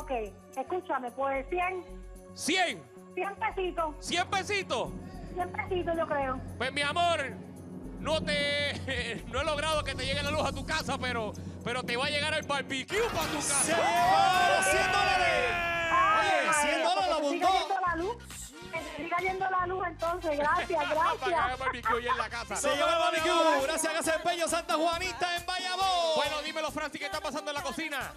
Ok, escúchame, pues 100, 100, 100 pesitos, 100 pesitos. 100 pesitos yo creo. Pues mi amor, no te no he logrado que te llegue la luz a tu casa, pero pero te va a llegar el barbecue para tu ¡Se casa. llevó 100 dólares! Ay, Oye, 100 dólares que te yendo la luz. Que te siga yendo la luz entonces, gracias, gracias. barbecue ahí en la casa. Se llevó el barbecue. Gracias a Casa Empeño Santa Juanita en Bayamón. Bueno, dímelo, Francis, ¿qué está pasando en la cocina?